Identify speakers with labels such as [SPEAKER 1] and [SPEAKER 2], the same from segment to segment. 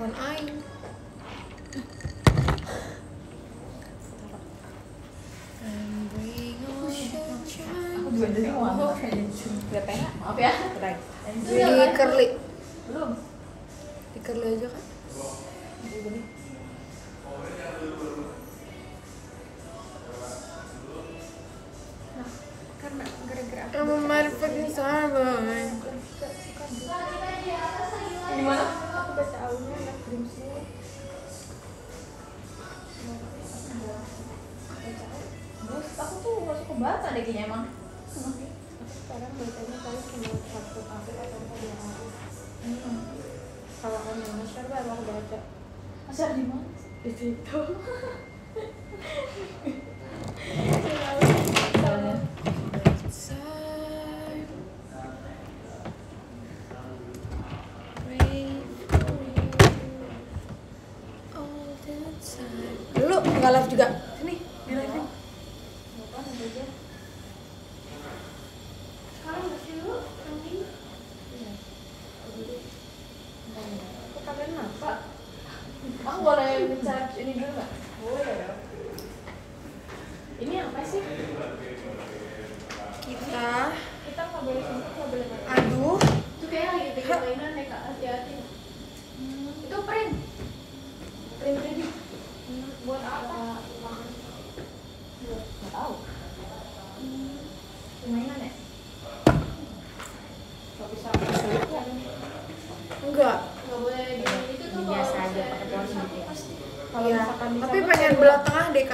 [SPEAKER 1] Handphone aing.
[SPEAKER 2] Apa? Gak pengen. Maaf ya.
[SPEAKER 1] Di curly.
[SPEAKER 2] Belum.
[SPEAKER 1] Di curly aja kan?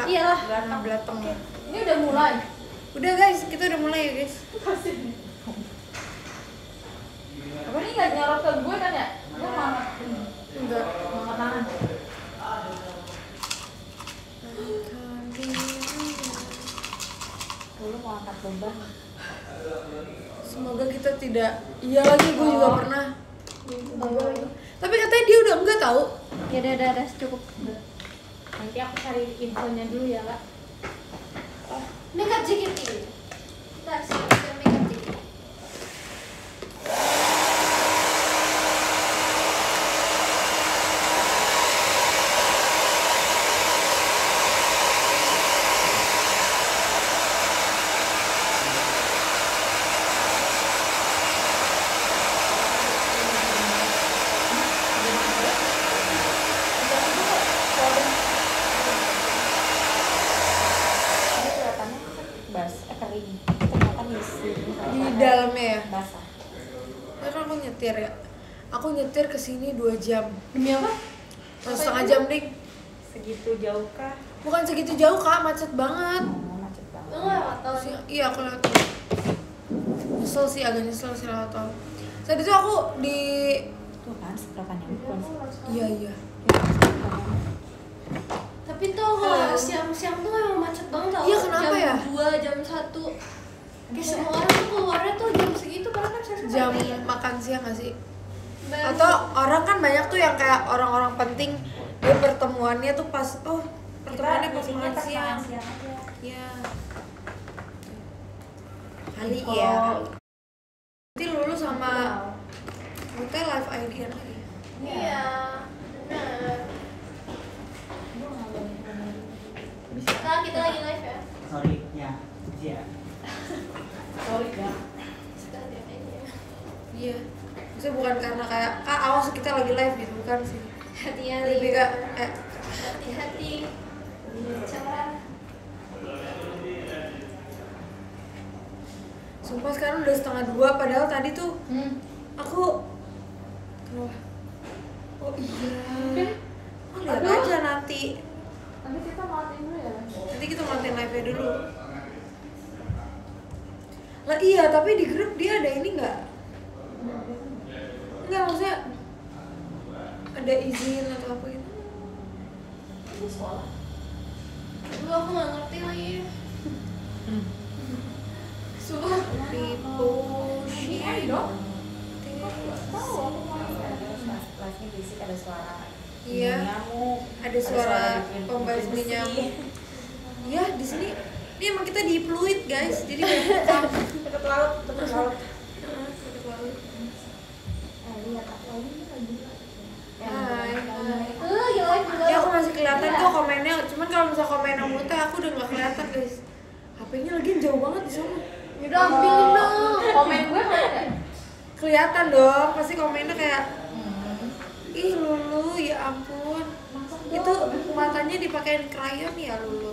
[SPEAKER 3] Iyalah.
[SPEAKER 1] Belah tengah.
[SPEAKER 2] Ini udah mulai.
[SPEAKER 1] Udah guys, kita udah mulai ya guys.
[SPEAKER 2] Apa ini nggak nyorot ke gue kan ya? Gue malah
[SPEAKER 1] Enggak.
[SPEAKER 2] malah tangan. Dulu mau angkat beban.
[SPEAKER 1] Semoga kita tidak. Iya lagi, gue juga pernah. Tapi katanya dia udah enggak tahu.
[SPEAKER 3] Ya udah udah udah cukup. Nanti aku cari infonya dulu ya kak. Makeup JKT. Kita makeup JKT.
[SPEAKER 2] Ini kelihatannya bas, eh kering. Ternyata ngisi.
[SPEAKER 1] Di dalamnya ya.
[SPEAKER 2] Basah.
[SPEAKER 1] Ya kan aku nyetir ya. Aku nyetir ke sini 2 jam.
[SPEAKER 3] Demi apa?
[SPEAKER 1] Satu setengah jam ding.
[SPEAKER 2] Segitu jauh kah?
[SPEAKER 1] Bukan segitu jauh kak, macet banget.
[SPEAKER 2] Oh, macet banget.
[SPEAKER 3] Enggak tahu.
[SPEAKER 1] Terus, iya aku lewat tol. Nyesel sih, agak nyesel sih lewat tol. Tadi tuh aku di
[SPEAKER 2] Itu apaan? Seprokan yang bukan sih?
[SPEAKER 1] Iya iya.
[SPEAKER 3] Tapi tuh kalau siang-siang tuh emang macet banget tau
[SPEAKER 1] Iya, kenapa
[SPEAKER 3] jam
[SPEAKER 1] ya?
[SPEAKER 3] 2, jam 1 Kayak semua orang tuh keluarnya tuh jam segitu Padahal kan saya
[SPEAKER 1] Jam makan siang gak sih? Atau orang kan banyak tuh yang kayak orang-orang penting dia pertemuannya tuh pas oh pertemuannya pas makan siang. Iya. Kali ya. Nanti lulus sama kita live ID lagi.
[SPEAKER 3] Iya Bener Kak kita lagi live ya
[SPEAKER 4] sorry ya ya
[SPEAKER 2] Sorry ya.
[SPEAKER 3] Sekalian aja
[SPEAKER 1] Iya. Maksudnya bukan karena kayak ah awas kita lagi live gitu bukan sih.
[SPEAKER 3] Hati-hati
[SPEAKER 1] Lebih kayak eh,
[SPEAKER 3] Hati-hati Jangan
[SPEAKER 1] sumpah sekarang udah setengah dua padahal tadi tuh
[SPEAKER 2] Hmm.
[SPEAKER 1] Oh IBM dong. Iya. Tahu
[SPEAKER 2] aku mau kelasnya basic ada suara
[SPEAKER 1] iya ada suara pembasmi nyamuk iya di sini. Ini emang kita di fluid guys. Jadi
[SPEAKER 2] dekat laut dekat laut.
[SPEAKER 1] Dekat laut.
[SPEAKER 2] Iya kak Hai, hai. Ya aku masih kelihatan
[SPEAKER 1] kok komennya. Cuman kalau misal komen kamu teh aku udah nggak kelihatan guys. HP-nya lagi jauh banget di sana.
[SPEAKER 5] Udah ambilin dong.
[SPEAKER 3] Komen gue nggak?
[SPEAKER 1] kelihatan dong pasti komennya kayak ih lulu ya ampun itu matanya dipakein krayon ya lulu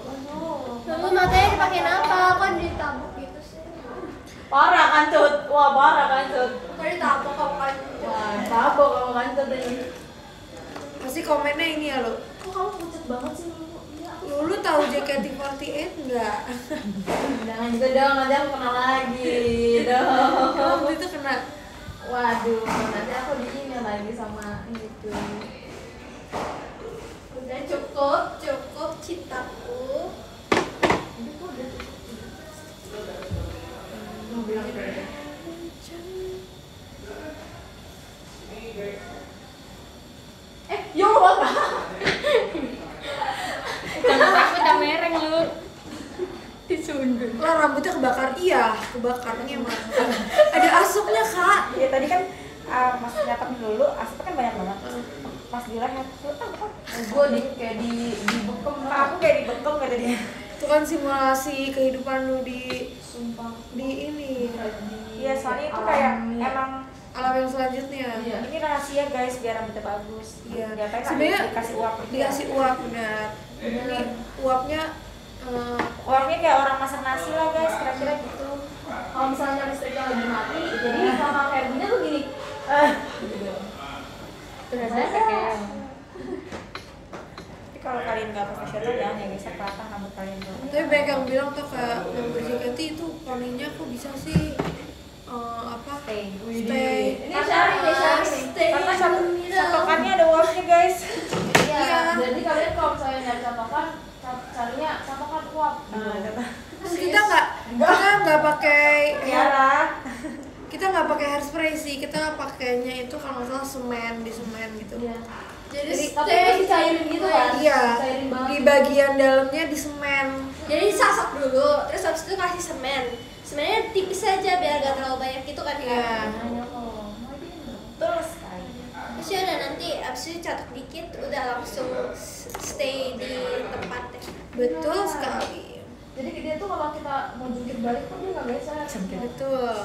[SPEAKER 5] Lalu matanya dipakein apa? Kan ditabuk gitu sih.
[SPEAKER 3] Parah kan cut, wah parah kan cut.
[SPEAKER 5] Kan ditabuk kamu kan.
[SPEAKER 3] Wah, tabok kamu kan cut ini.
[SPEAKER 1] pasti komennya ini ya lo
[SPEAKER 3] Kok kamu pucat banget sih.
[SPEAKER 1] Lulu tahu JKT48 enggak
[SPEAKER 3] Jangan gitu dong, nanti aku kena lagi dong.
[SPEAKER 1] waktu itu kena
[SPEAKER 3] Waduh, nanti aku di email lagi sama itu.
[SPEAKER 5] Udah cukup, cukup cintaku.
[SPEAKER 3] Mau bilang aja. Eh, yo apa?
[SPEAKER 5] Jangan takut udah mereng lu. Disundul.
[SPEAKER 1] lah rambutnya kebakar iya kebakarnya mah ada asapnya kak
[SPEAKER 3] Ya tadi kan uh, pas nyatetin dulu, asapnya kan banyak banget. Pas di leher, lu kan? Gue di kayak di di bekem. Aku kayak di bekem kata dia.
[SPEAKER 1] itu kan simulasi kehidupan lu di
[SPEAKER 3] Sumpah.
[SPEAKER 1] di ini
[SPEAKER 3] Iya, soalnya itu kayak emang
[SPEAKER 1] alam yang selanjutnya
[SPEAKER 3] Iya. Ini rahasia guys biar rambutnya bagus.
[SPEAKER 1] Iya. Sebenarnya
[SPEAKER 3] dikasih uap.
[SPEAKER 1] dikasih uap benar ini uapnya eh,
[SPEAKER 3] Uapnya kayak orang masak nasi lah guys, kira-kira gitu. Kalau misalnya listriknya lagi mati, jadi sama kayak gini tuh gini. Eh,
[SPEAKER 5] Terus saya pakai
[SPEAKER 3] Tapi kalau kalian nggak profesional jangan ya guys, kelihatan rambut kalian tuh.
[SPEAKER 1] tapi banyak yang bilang tuh kayak member JKT itu poninya kok bisa sih eh, apa
[SPEAKER 3] Stay.
[SPEAKER 1] stay
[SPEAKER 3] Ini Syari nih, Syari nih.
[SPEAKER 5] Stay
[SPEAKER 3] Karena
[SPEAKER 5] middle.
[SPEAKER 3] satokannya ada uapnya guys.
[SPEAKER 1] Iya.
[SPEAKER 3] Jadi kalian kalau misalnya nyari satokan, carinya satokan uap.
[SPEAKER 1] Ah,
[SPEAKER 3] Nah,
[SPEAKER 1] Terus kita nggak kita nggak pakai
[SPEAKER 3] Tiara.
[SPEAKER 1] kita nggak pakai hairspray sih kita pakainya itu kalau nggak salah semen di semen gitu
[SPEAKER 3] Iya.
[SPEAKER 5] Jadi
[SPEAKER 1] Jadi,
[SPEAKER 3] Tapi
[SPEAKER 5] stay
[SPEAKER 3] itu dicairin gitu kan?
[SPEAKER 1] iya di bagian dalamnya di semen
[SPEAKER 5] Jadi disasak dulu, terus habis itu kasih semen. Semennya tipis aja biar gak terlalu banyak gitu kan ya.
[SPEAKER 1] Iya.
[SPEAKER 3] Ini betul sekali.
[SPEAKER 5] Terus ya udah nanti abis itu catat dikit udah langsung stay di tempatnya.
[SPEAKER 1] betul sekali
[SPEAKER 3] Jadi dia tuh kalau kita mau jungkir balik pun dia nggak geser.
[SPEAKER 1] betul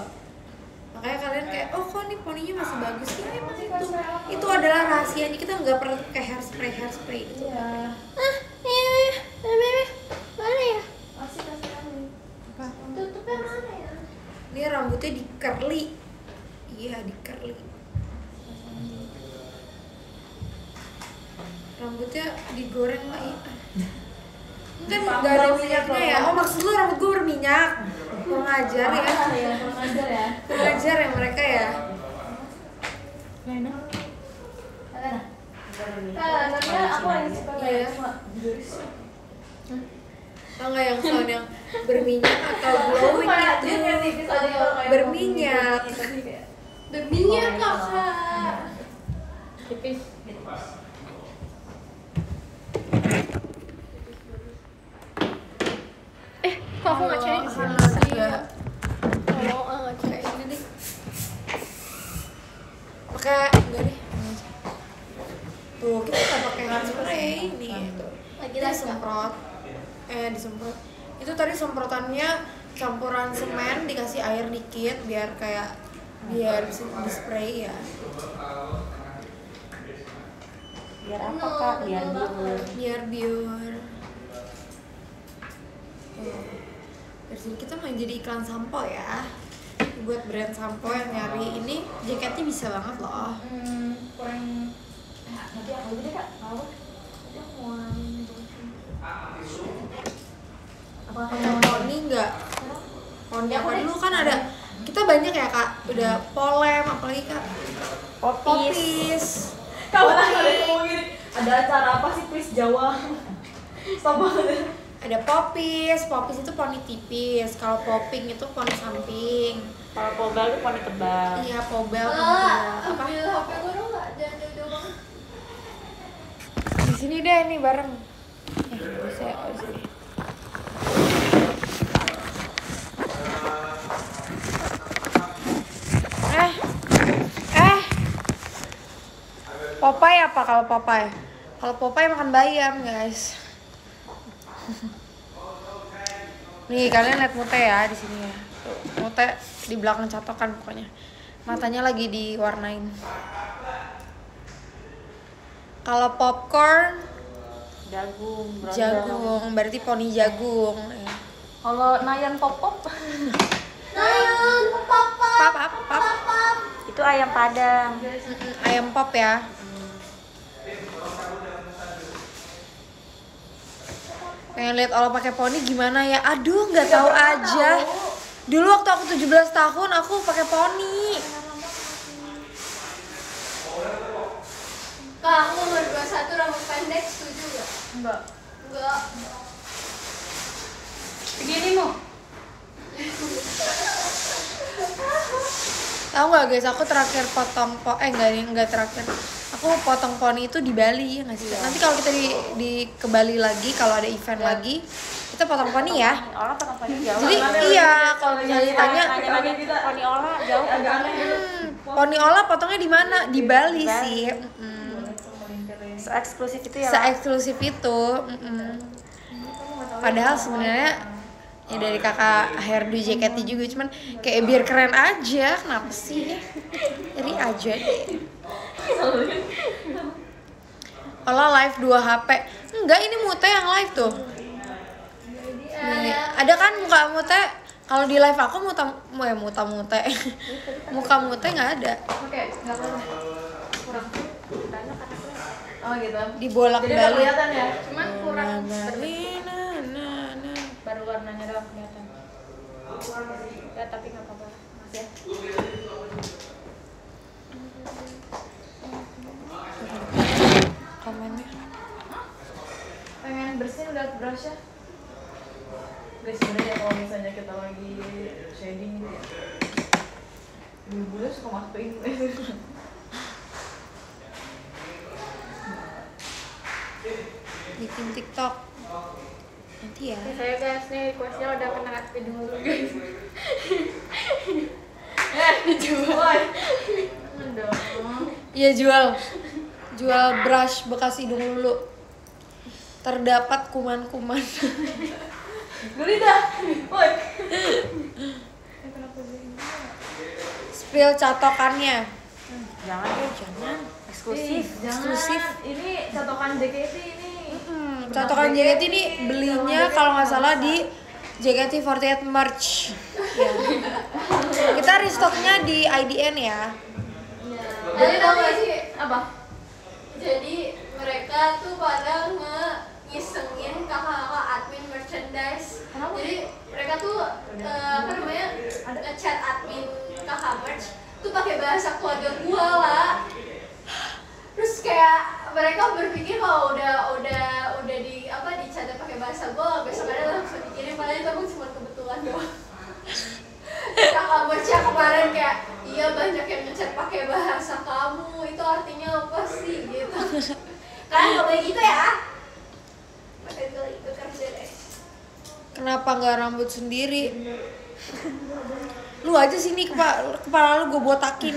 [SPEAKER 1] makanya kalian kayak oh kok nih poninya masih bagus sih emang itu itu adalah rahasianya kita nggak pernah pakai hairspray hairspray gitu
[SPEAKER 3] Iya.
[SPEAKER 5] Ah, iya, iya, iya. mana ya?
[SPEAKER 3] Masih kasih kami.
[SPEAKER 5] Tutupnya mana ya?
[SPEAKER 1] Dia rambutnya di curly iya di curly rambutnya digoreng lah iya kan nggak ada minyaknya ya oh maksud lu rambut gue berminyak kurang ajar ya
[SPEAKER 3] ya, kurang ajar ya.
[SPEAKER 1] kurang ajar ya mereka ya
[SPEAKER 3] Mana? Ada.
[SPEAKER 5] Ah,
[SPEAKER 3] nanti aku lagi suka
[SPEAKER 1] Iya.
[SPEAKER 3] kayak cuma garis.
[SPEAKER 1] tau nggak yang sound yang berminyak atau glowing
[SPEAKER 3] Kayak
[SPEAKER 1] itu berminyak
[SPEAKER 3] kayak
[SPEAKER 5] Berminyak kakak.
[SPEAKER 3] tipis.
[SPEAKER 5] Eh, kok aku ngacanya di sini?
[SPEAKER 1] Kalau
[SPEAKER 5] Kalau ah, ngacanya
[SPEAKER 1] kayak gini deh pakai enggak deh tuh kita nggak pakai hairspray nih
[SPEAKER 5] Lagi
[SPEAKER 1] kita semprot. Eh disemprot itu tadi semprotannya campuran semen dikasih air dikit biar kayak biar di spray ya
[SPEAKER 3] Biar apa kak? Biar biur.
[SPEAKER 1] biar biar Tuh. dari sini kita mau jadi iklan sampo ya buat brand sampo yang nyari ini jaketnya bisa banget loh
[SPEAKER 3] Hmm, kurang. Eh, nanti aku deh kak. Nanti aku mau
[SPEAKER 1] Kalau poni enggak poni apa dulu kan ada kita banyak ya kak udah polem apalagi kak popis
[SPEAKER 3] Kamu lagi ngomong gini. Ada acara apa sih please Jawa? Stop banget.
[SPEAKER 1] ada popis popis itu poni tipis kalau popping itu poni samping
[SPEAKER 3] Kalau pobel tuh poni tebal.
[SPEAKER 1] iya pobel poni
[SPEAKER 5] Ah,
[SPEAKER 1] tebal. apa
[SPEAKER 5] HP gue dong nggak? Jangan jauh-jauh banget.
[SPEAKER 1] di sini deh ini bareng eh bisa ya oh, di sini eh eh Popeye apa kalau Popeye kalau Popeye makan bayam guys Nih kalian lihat Mute ya di sini ya. Tuh, Mute di belakang catokan pokoknya. Matanya lagi diwarnain. Kalau popcorn
[SPEAKER 3] Jagung,
[SPEAKER 1] jagung, berarti poni jagung. Ya.
[SPEAKER 3] Kalau Nayan pop pop
[SPEAKER 1] Pap, pap, pap.
[SPEAKER 3] itu ayam padang.
[SPEAKER 1] Ayam pop ya. Pengen lihat Allah pakai poni gimana ya? Aduh, nggak tahu aja. Dulu waktu aku 17 tahun aku pakai poni.
[SPEAKER 5] Kak, aku umur 21 rambut pendek setuju gak?
[SPEAKER 3] Enggak.
[SPEAKER 5] Enggak.
[SPEAKER 3] Begini mu.
[SPEAKER 1] Tahu nggak guys, aku terakhir potong po eh enggak nih, enggak terakhir. Aku potong poni itu di Bali ya nggak sih? Nanti kalau kita di, di ke Bali lagi, kalau ada event lagi, kita potong poni ya.
[SPEAKER 3] Orang potong poni jauh.
[SPEAKER 1] Jadi iya, kalau misalnya ditanya
[SPEAKER 3] poni olah jauh?
[SPEAKER 1] Hmm, poni olah potongnya di mana? Di Bali sih. Mm-mm.
[SPEAKER 3] Se eksklusif itu ya.
[SPEAKER 1] Se-eksklusif itu. mm-mm. Padahal sebenarnya ya dari kakak hairdo JKT juga cuman kayak biar keren aja kenapa sih jadi aja deh kalau live 2 HP enggak ini mute yang live tuh Nih, ada kan muka mute kalau di live aku muta mu- ya muta mute muka mute nggak ada
[SPEAKER 3] Oke, enggak tahu. Kurang. Oh gitu.
[SPEAKER 1] dibolak
[SPEAKER 3] Jadi
[SPEAKER 1] balik
[SPEAKER 3] kelihatan ya.
[SPEAKER 5] Cuman kurang
[SPEAKER 3] Baru warnanya doang kelihatan. Ya tapi nggak apa-apa. Masih ya.
[SPEAKER 1] komennya
[SPEAKER 3] Pengen bersihin udah brushnya. Guys, sebenarnya kalau misalnya kita lagi shading gitu ya. Bulu-bulu suka masuk ke ini.
[SPEAKER 1] bikin TikTok nanti ya
[SPEAKER 5] saya guys nih requestnya udah kena hidung dulu guys
[SPEAKER 3] Eh, dijual.
[SPEAKER 1] Iya jual jual brush bekas hidung lulu terdapat kuman-kuman
[SPEAKER 3] Geli dah. Woi.
[SPEAKER 1] spill catokannya
[SPEAKER 3] Jangan deh.
[SPEAKER 1] jangan
[SPEAKER 3] Eksklusif.
[SPEAKER 1] Eksklusif.
[SPEAKER 3] Ini catokan JKT ini.
[SPEAKER 1] hmm, catokan JKT ini belinya kalau nggak salah di JKT48 merch ya. kita restocknya di IDN ya
[SPEAKER 5] jadi tau gak sih
[SPEAKER 3] Apa?
[SPEAKER 5] jadi mereka tuh pada nge-ngisengin kakak-kakak admin merchandise.
[SPEAKER 3] Kenapa?
[SPEAKER 5] jadi mereka tuh eh, apa namanya ngechat admin kakak merch tuh pakai bahasa keluarga gua lah. Terus kayak mereka berpikir kalau udah udah udah di apa dicatat pakai bahasa gua besok ada langsung dikirim. Padahal itu cuma kebetulan doang. Kakak merchnya kemarin kayak iya banyak yang ngechat pakai bahasa kamu. Itu artinya apa sih gitu. Kan nggak boleh gitu ya pakai itu itu kerja deh
[SPEAKER 1] kenapa nggak rambut sendiri? Lu aja sini kepala, kepala lu gue botakin.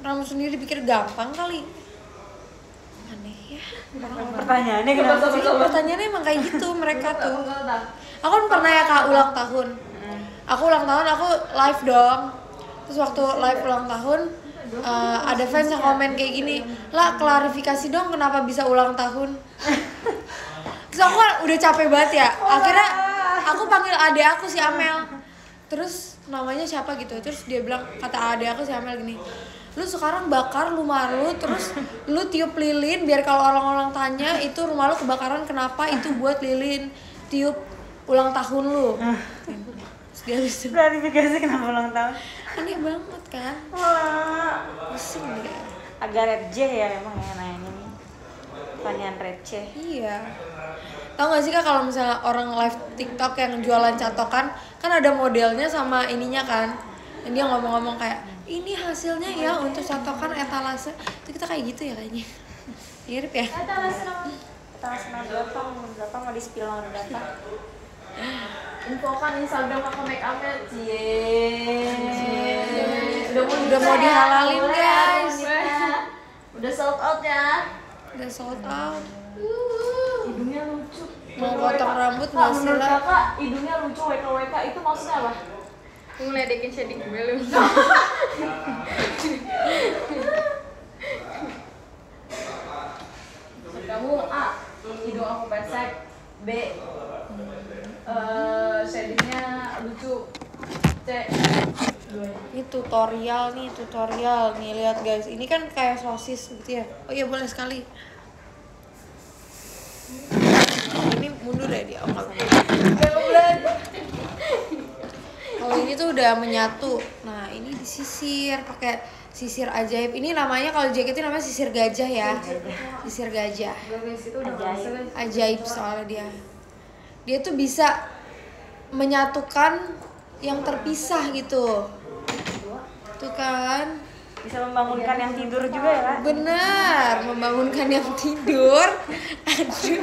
[SPEAKER 1] Rambut sendiri pikir gampang kali. Aneh ya.
[SPEAKER 3] Pertanyaannya kenapa sih?
[SPEAKER 1] pertanyaannya emang kayak gitu mereka tuh. aku kan pernah ya kak ulang tahun. Aku ulang tahun aku live dong. Terus waktu live ulang tahun eh, ada fans yang komen kayak gini lah klarifikasi dong kenapa bisa ulang tahun terus aku kan udah capek banget ya. Akhirnya aku panggil adek aku si Amel. Terus namanya siapa gitu. Terus dia bilang kata adek aku si Amel gini lu sekarang bakar rumah lu terus lu tiup lilin biar kalau orang-orang tanya itu rumah lu kebakaran. Kenapa itu buat lilin? Tiup ulang tahun lu. Terus dia habis itu
[SPEAKER 3] Klarifikasi kenapa ulang tahun?
[SPEAKER 1] aneh banget kan?
[SPEAKER 3] Wah.
[SPEAKER 1] pusing deh.
[SPEAKER 3] Agak receh ya emang ya nanya Pertanyaan receh.
[SPEAKER 1] iya Tahu gak sih kak kalau misalnya orang live TikTok yang jualan catokan kan ada modelnya sama ininya kan dan dia ngomong-ngomong kayak ini hasilnya ya untuk catokan etalase itu kita kayak gitu ya kayaknya mirip ya
[SPEAKER 3] Tanggal sembilan berapa? Berapa mau di spill nomor berapa? Infokan Instagram kakak make upnya Cie. Udah mau
[SPEAKER 1] Udah mau
[SPEAKER 3] ya,
[SPEAKER 1] dihalalin,
[SPEAKER 3] ya,
[SPEAKER 1] guys.
[SPEAKER 3] Udah sold out ya.
[SPEAKER 1] Udah sold out
[SPEAKER 3] Hidungnya lucu.
[SPEAKER 1] mau potong rambut
[SPEAKER 2] Kak,
[SPEAKER 1] nggak sih
[SPEAKER 2] menurut
[SPEAKER 1] lah
[SPEAKER 2] kakak hidungnya lucu WK WK itu maksudnya apa?
[SPEAKER 3] ngeledekin shading gue lu
[SPEAKER 2] kamu A hidung aku pesek B eh shadingnya lucu C.
[SPEAKER 1] ini tutorial nih tutorial nih. Lihat guys. Ini kan kayak sosis gitu ya. Oh iya boleh sekali. Ini mundur ya dia oh, kalau ini tuh udah menyatu. Nah ini disisir pakai sisir ajaib. Ini namanya kalau jaket itu namanya sisir gajah ya. Sisir gajah.
[SPEAKER 2] Ajaib.
[SPEAKER 1] ajaib soalnya dia. Dia tuh bisa menyatukan yang terpisah gitu tuh kan.
[SPEAKER 2] Bisa membangunkan yang tidur juga ya kak?
[SPEAKER 1] benar membangunkan yang tidur. Aduh.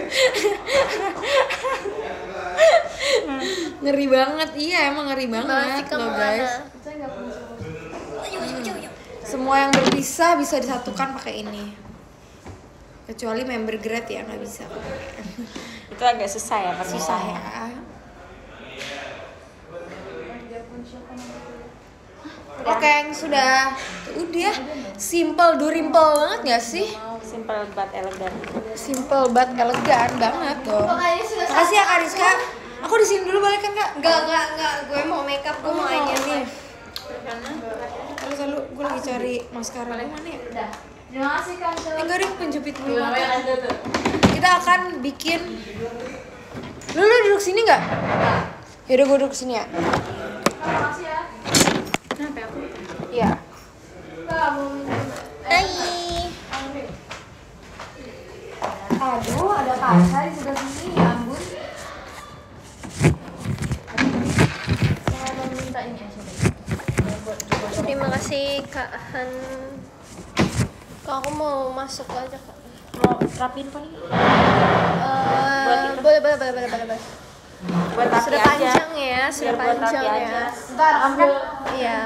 [SPEAKER 1] Ngeri banget iya emang ngeri banget loh guys. Semua yang berpisah bisa disatukan pakai ini. Kecuali member grade ya nggak bisa.
[SPEAKER 2] Itu agak susah ya
[SPEAKER 1] susah ya Oke, yang sudah. Udah. Simple, durimple banget gak sih?
[SPEAKER 2] Simple but elegan.
[SPEAKER 1] Simple but elegan banget
[SPEAKER 3] sudah
[SPEAKER 1] Makasih ya Kak Rizka. Aku di sini dulu balik kan Kak?
[SPEAKER 3] enggak enggak enggak gue mau makeup gue mau aja
[SPEAKER 1] nih. Lalu selalu gue lagi cari maskara mana ya?
[SPEAKER 3] udah terima kasih kan
[SPEAKER 1] Eh, enggak deh penjepit bulu mata. Kita akan bikin. Lu lu duduk sini nggak? Yaudah gue duduk sini ya.
[SPEAKER 3] terima kasih ya
[SPEAKER 2] Kenapa aku?
[SPEAKER 1] Iya.
[SPEAKER 3] Kak, mau minum
[SPEAKER 1] Hai. Aduh, ada di sebelah sini. Ya ampun.
[SPEAKER 3] mau minta ini aja deh
[SPEAKER 5] Terima kasih Kak Han. Kak aku mau masuk aja Kak.
[SPEAKER 2] Mau rapin paling?
[SPEAKER 5] Eh,
[SPEAKER 2] Buat itu.
[SPEAKER 5] boleh, boleh, boleh, boleh, boleh, boleh.
[SPEAKER 2] Buat
[SPEAKER 5] Sudah
[SPEAKER 2] aja.
[SPEAKER 5] panjang ya, sudah panjang
[SPEAKER 2] aja.
[SPEAKER 5] ya.
[SPEAKER 1] Ntar ambil.
[SPEAKER 5] Iya.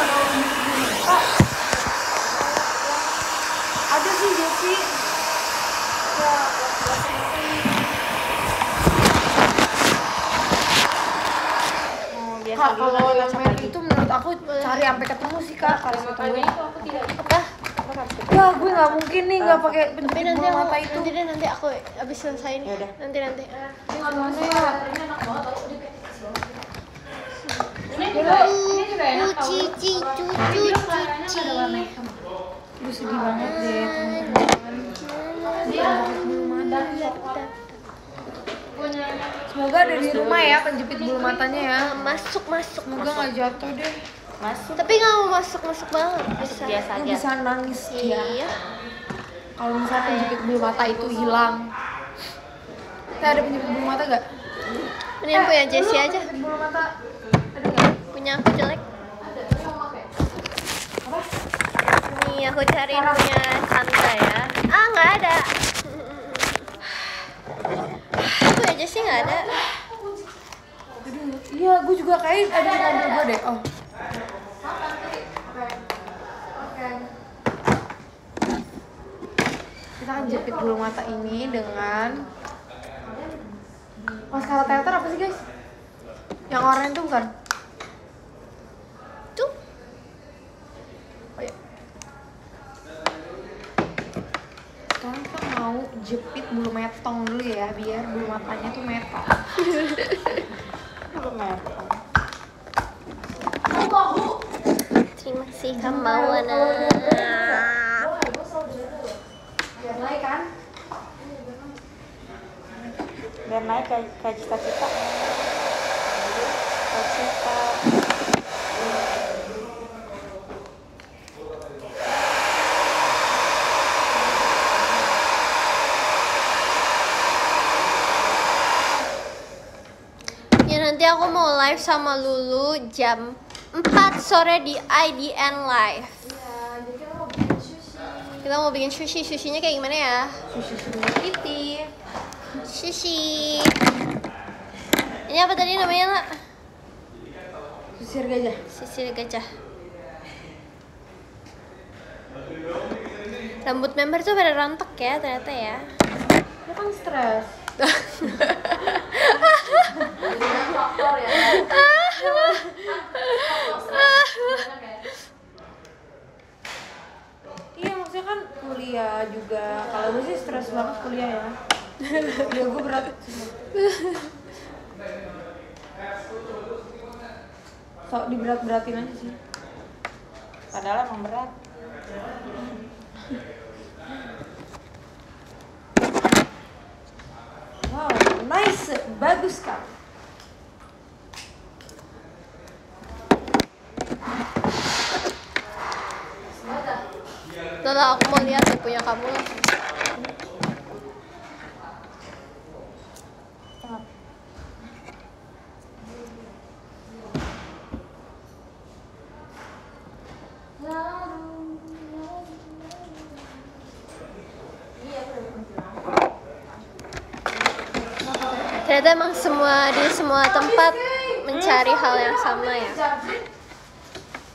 [SPEAKER 1] Ini buka. Ada sih. Ya, Kak, kalau yang main
[SPEAKER 2] lagi.
[SPEAKER 1] itu menurut aku cari sampai ketemu sih kak. Harus ketemu.
[SPEAKER 5] Apa?
[SPEAKER 1] Ya, gue nggak mungkin nih nggak pakai
[SPEAKER 5] Tapi nanti aku,
[SPEAKER 1] mata itu.
[SPEAKER 5] nanti deh nanti aku abis selesai nih.
[SPEAKER 2] Yaudah.
[SPEAKER 5] Nanti nanti.
[SPEAKER 1] Gimana ya?
[SPEAKER 5] Cici cucu cuci.
[SPEAKER 1] Aduh sedih banget deh teman-teman. Semoga ada di rumah ya penjepit bulu matanya ya.
[SPEAKER 5] Masuk masuk.
[SPEAKER 1] Semoga nggak jatuh deh.
[SPEAKER 2] Masuk.
[SPEAKER 5] Tapi nggak mau masuk masuk banget. Bisa.
[SPEAKER 2] Biasa aja.
[SPEAKER 1] bisa nangis dia.
[SPEAKER 5] Iya.
[SPEAKER 1] Kalau misalnya penjepit bulu mata itu hilang. Kita ada penjepit bulu mata gak?
[SPEAKER 5] Mending punya Jessie aja.
[SPEAKER 1] Penjepit bulu mata?
[SPEAKER 5] Punya aku jelek. Nih aku cari punya Santa ya. Ah nggak ada. Aku ya Jessie nggak ada.
[SPEAKER 1] Iya gue juga kayak ada di mobil gue deh. Oh. Kita akan jepit bulu mata ini dengan maskara teater apa sih guys? Yang oranye itu bukan?
[SPEAKER 5] Tuh.
[SPEAKER 1] Oh, iya. Sekarang kita mau jepit bulu metong dulu ya biar bulu matanya tuh metong.
[SPEAKER 2] Belum merah.
[SPEAKER 5] Terima kasih Kamawana.
[SPEAKER 1] Biar naik kan?
[SPEAKER 2] Biar naik ke cita-cita. Cita-cita.
[SPEAKER 5] Mau live sama Lulu jam 4 sore di IDN Live.
[SPEAKER 3] Jadi kita mau bikin sushi.
[SPEAKER 5] Kita mau bikin sushi, sushinya kayak gimana ya?
[SPEAKER 1] Sushi sushi.
[SPEAKER 5] Sushi. Ini apa tadi namanya, Nak?
[SPEAKER 1] Susir gajah.
[SPEAKER 5] Sisir gajah. Rambut member tuh pada rontok ya ternyata ya.
[SPEAKER 1] Lu kan stres. Iya maksudnya kan kuliah juga. Kalau gue sih stres banget kuliah ya. Ya gue berat. Sok diberat-beratin aja sih.
[SPEAKER 2] Padahal emang berat.
[SPEAKER 1] Wow, nice, bagus kak.
[SPEAKER 5] Udah lah, aku mau lihat yang punya kamu lah. Ternyata emang semua di semua tempat mencari hal yang sama ya.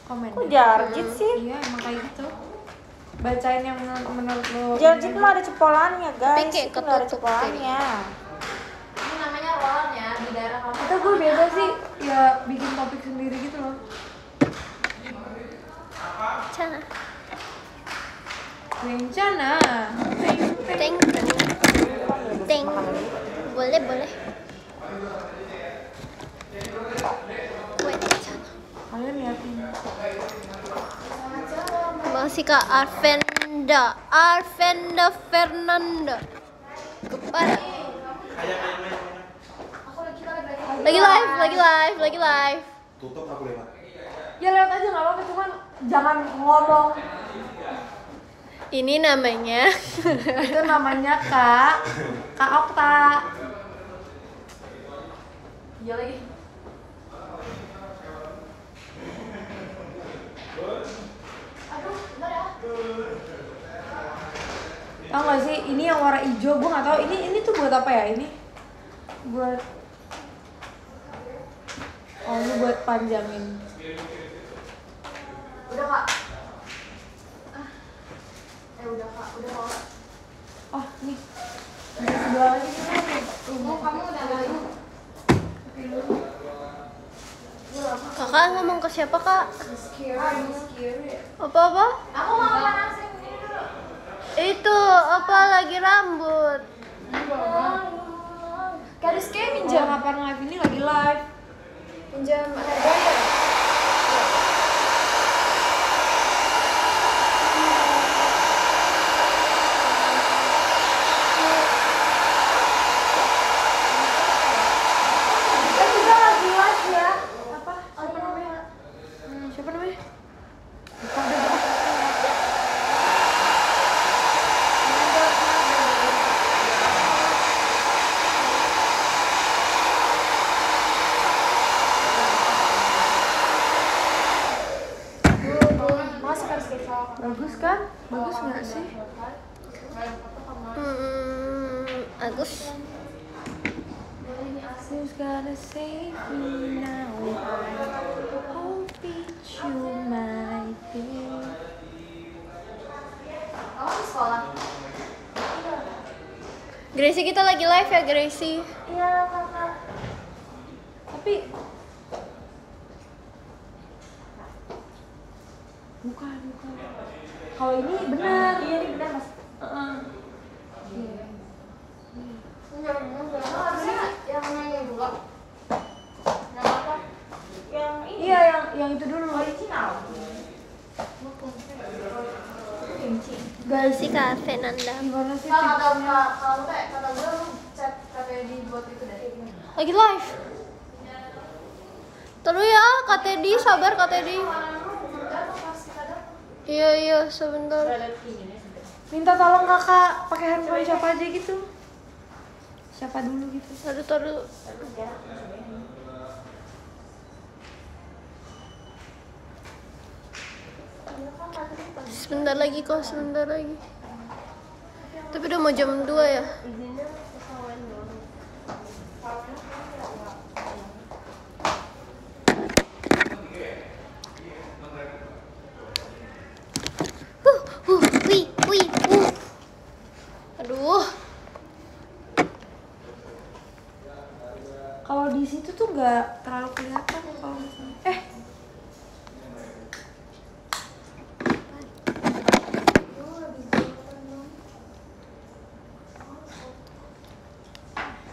[SPEAKER 1] Komen.
[SPEAKER 2] Kok jarjit sih?
[SPEAKER 1] Iya emang kayak gitu. Bacain yang menurut, menurut lo.
[SPEAKER 2] Jarjit mah ada cepolannya guys.
[SPEAKER 5] Tapi kayak
[SPEAKER 2] Itu nggak ada cepolannya.
[SPEAKER 3] Ini namanya roll ya, di daerah kamu.
[SPEAKER 1] Atau gue beda sih, ya bikin topik sendiri gitu loh.
[SPEAKER 5] Cana.
[SPEAKER 1] Rencana.
[SPEAKER 5] Teng. Teng. Boleh, boleh. Kue cana.
[SPEAKER 1] Kalian liatin.
[SPEAKER 5] Masih Kak Arvenda. Arvenda Fernanda. Kepada. Lagi live, lagi live, lagi live.
[SPEAKER 6] tutup aku lewat
[SPEAKER 1] Ya lewat aja nggak apa-apa, cuman jangan ngomong.
[SPEAKER 5] Ini namanya
[SPEAKER 1] Itu namanya Kak. Kak Okta.
[SPEAKER 3] Iya lagi.
[SPEAKER 1] Tau gak sih, ini yang warna hijau, gue gak tau ini ini tuh buat apa ya ini? Buat Oh ini buat panjangin
[SPEAKER 3] Udah kak. Ah. Eh udah kak, udah kak.
[SPEAKER 1] Oh nih Ada sebelah lagi nih
[SPEAKER 3] Oh, kamu udah lagi.
[SPEAKER 5] Kakak ngomong ke siapa kak? Apa apa?
[SPEAKER 3] Aku mau panasin ini dulu.
[SPEAKER 5] Itu apa lagi rambut?
[SPEAKER 1] Kadis kayak minjam kapan live ini lagi live
[SPEAKER 3] Pinjam hairdryer.
[SPEAKER 1] Eh kita lagi live ya Apa? Siapa namanya? Hmm, siapa namanya? Lupa deh gua.
[SPEAKER 3] Masuk harus kayak salah.
[SPEAKER 1] Bagus kan? Bagus nggak sih?
[SPEAKER 5] Hmm, Agus.
[SPEAKER 1] Who's gonna save me now? I hope it's you, my dear.
[SPEAKER 3] Kamu di sekolah?
[SPEAKER 5] Gracie kita lagi ya Gracie.
[SPEAKER 3] Iya kakak.
[SPEAKER 1] Tapi bukan, bukan. Kalau ini benar. Iya, ini benar, Mas. Heeh.
[SPEAKER 3] Enggak, enggak. Harusnya yang ini juga. Yang apa?
[SPEAKER 2] Yang ini
[SPEAKER 1] Iya, yang yang itu dulu.
[SPEAKER 2] original.
[SPEAKER 1] Gimana sih tipsnya?
[SPEAKER 3] kak, kalau
[SPEAKER 5] lagi live? Terus ya Kak Teddy sabar Kak Teddy. Iya iya sebentar.
[SPEAKER 1] Minta tolong kakak pakai handphone siapa aja gitu. Siapa dulu gitu.
[SPEAKER 5] Taruh taruh. Sebentar lagi kok sebentar lagi. Tapi udah mau jam 2 ya?
[SPEAKER 1] Nggak terlalu kelihatan kalau misalnya. Eh,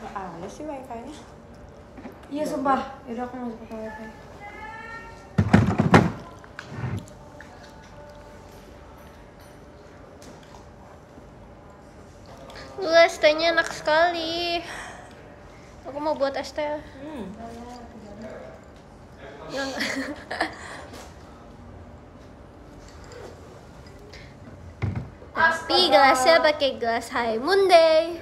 [SPEAKER 2] ada sih wifi-nya.
[SPEAKER 1] iya sumpah. Yaudah aku masuk pakai wifi.
[SPEAKER 5] lu es tehnya enak sekali. Aku mau buat teh.
[SPEAKER 2] Hmm.
[SPEAKER 5] Yang Tapi gelasnya pakai gelas High Monday.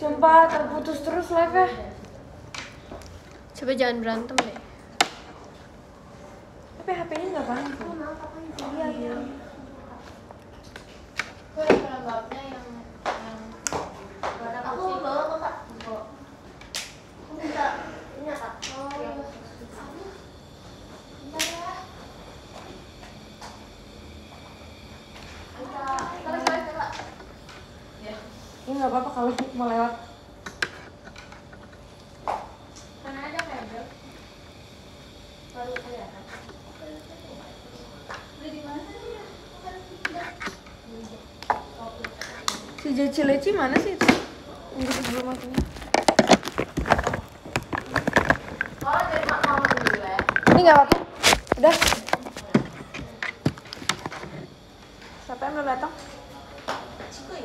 [SPEAKER 1] Sumpah terputus terus live ya.
[SPEAKER 5] Coba jangan berantem deh.
[SPEAKER 1] Tapi HP-nya nggak panas. Iya iya.
[SPEAKER 3] Gue yang pelembabnya yang yang aku bawa ke kak. Aku minta ini ya kak. Oh. Bentar ya. Minta, tarik tarik ya, kak.
[SPEAKER 1] Ini nggak apa-apa kalau mau lewat.
[SPEAKER 3] Mana aja kayak bro. Baru kelihatan. Beli di mana tadi ya? Bukan tidak.
[SPEAKER 1] Si Jeci Leci mana sih itu? Di sebelum akunya.
[SPEAKER 3] Oh, ya.
[SPEAKER 1] Ini nggak apa-apa. Udah.
[SPEAKER 2] Siapa yang belum datang?
[SPEAKER 3] Cikuy.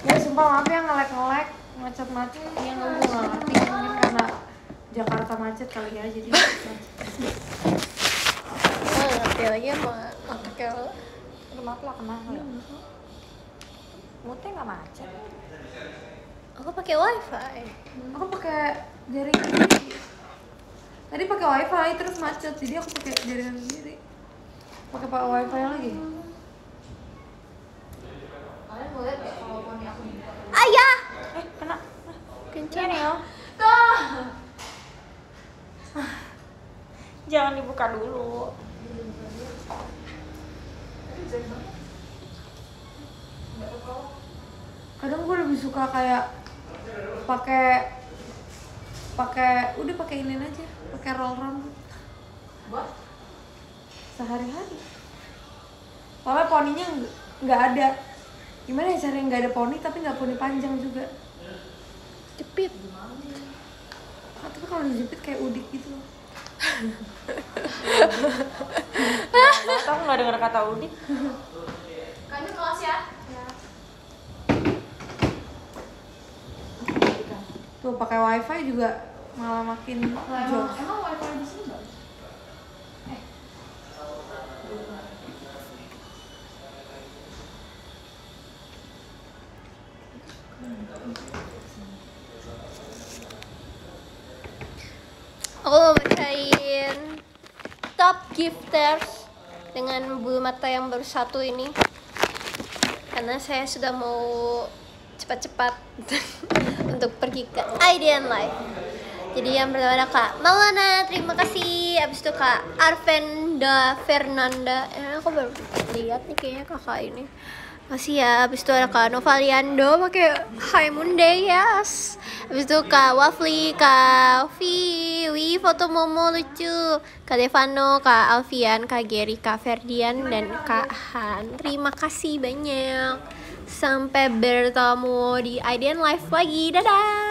[SPEAKER 1] Ya sumpah maaf ya ngelek-ngelek, macet-macet. Yang gue nggak ngerti mungkin karena Jakarta macet kali ya jadi macet.
[SPEAKER 5] Oh, ngerti lagi sama otaknya lo.
[SPEAKER 2] Rumah aku lah kenal ya. Mute nggak macet.
[SPEAKER 5] Aku pakai wifi.
[SPEAKER 1] Aku pakai jaringan sendiri. Tadi pakai wifi macet, jadi aku pakai jaringan sendiri. Pakai pak wifi lagi.
[SPEAKER 3] Kalian mau lihat nggak kalau poni aku dibuka?
[SPEAKER 5] Ayah!
[SPEAKER 2] Eh, kena.
[SPEAKER 5] Kencang.
[SPEAKER 3] Tuh.
[SPEAKER 2] Jangan dibuka dulu.
[SPEAKER 1] Kadang gue lebih suka kayak pakai pakai udah pakai ini aja, pakai roll rambut
[SPEAKER 3] Buat
[SPEAKER 1] sehari-hari. Soalnya poninya nggak- ada. Gimana ya caranya nggak ada poni tapi nggak poni panjang juga.
[SPEAKER 5] Jepit.
[SPEAKER 1] Ah, tapi kalau dijepit kayak udik gitu.
[SPEAKER 2] Gak tau nggak dengar kata udik.
[SPEAKER 3] Kami kelas ya.
[SPEAKER 1] Tuh pakai wifi juga malah makin jauh.
[SPEAKER 3] Emang wifi di sini
[SPEAKER 5] Aku mau bacain top gifters dengan bulu mata yang baru satu ini karena saya sudah mau cepat-cepat untuk pergi ke Idean Life. Jadi yang pertama ada Kak Maulana, terima kasih. Abis itu Kak Arvenda Fernanda. Eh, aku baru lihat nih kayaknya kakak ini. Masih ya, habis itu ada Kak Novaliando pakai Hi Monday, yes. Habis itu Kak Wafli, Kak Vi, Foto Momo lucu. Kak Devano, Kak Alfian, Kak Geri, Kak Ferdian, dan Kak Han. Terima kasih banyak. Sampai bertemu di Idean Live lagi. Dadah!